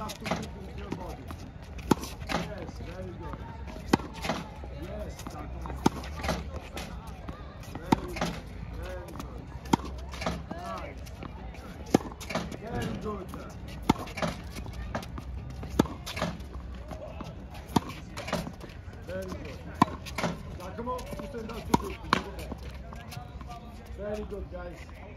back to deep into your body. Yes, very good. Yes, Very good. Very good. Nice. Very good. Very good. Now come on, you stand up to do. Very good, guys.